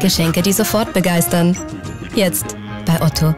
Geschenke, die sofort begeistern. Jetzt bei Otto.